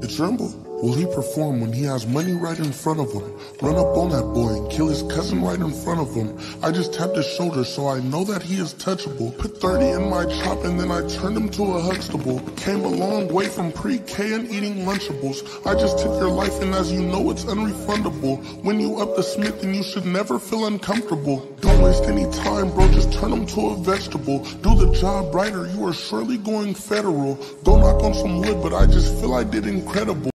It's Rumble. Will he perform when he has money right in front of him? Run up on that boy and kill his cousin right in front of him. I just tapped his shoulder so I know that he is touchable. Put 30 in my chop and then I turned him to a Huxtable. Came a long way from pre-K and eating Lunchables. I just took your life and as you know it's unrefundable. When you up the Smith then you should never feel uncomfortable. Don't waste any time bro, just turn him to a vegetable. Do the job right or you are surely going federal. Go knock on some wood but I just feel I did incredible.